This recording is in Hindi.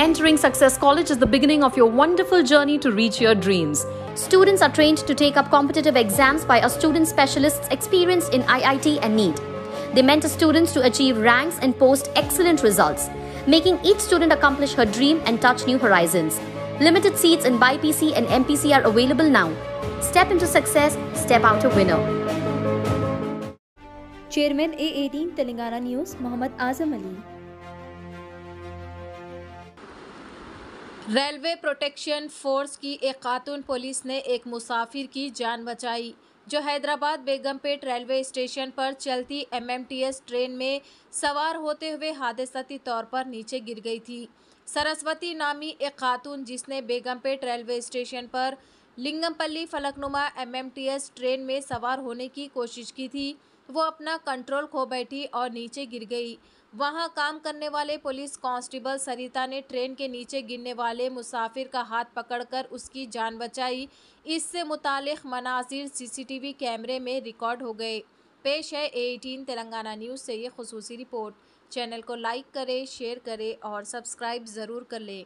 Entering Success College is the beginning of your wonderful journey to reach your dreams. Students are trained to take up competitive exams by a student specialist experienced in IIT and NEET. They mentor students to achieve ranks and post excellent results, making each student accomplish her dream and touch new horizons. Limited seats in BIPC and MPC are available now. Step into success, step out a winner. Chairman A18 Telangana News, Muhammad Azam Ali. Railway protection force की एक खातून पुलिस ने एक मुसाफिर की जान बचाई, जो हैदराबाद बेगमपेट रेलवे स्टेशन पर चलती एमएमटीएस ट्रेन में सवार होते हुए हादसाती तौर पर नीचे गिर गई थी। सरस्वती नामी एक खातून जिसने बेगमपेट रेलवे स्टेशन पर लिंगमपल्ली फलकनुमा एमएमटीएस ट्रेन में सवार होने की कोशिश की थी। वो अपना कंट्रोल खो बैठी और नीचे गिर गई। वहाँ काम करने वाले पुलिस कांस्टेबल सरिता ने ट्रेन के नीचे गिरने वाले मुसाफिर का हाथ पकड़कर उसकी जान बचाई। इससे मुतालिक मनाजिर सीसीटीवी कैमरे में रिकॉर्ड हो गए। पेश है एटीन तेलंगाना न्यूज़ से ये खसूसी रिपोर्ट। चैनल को लाइक करें, शेयर करें और सब्सक्राइब ज़रूर कर लें।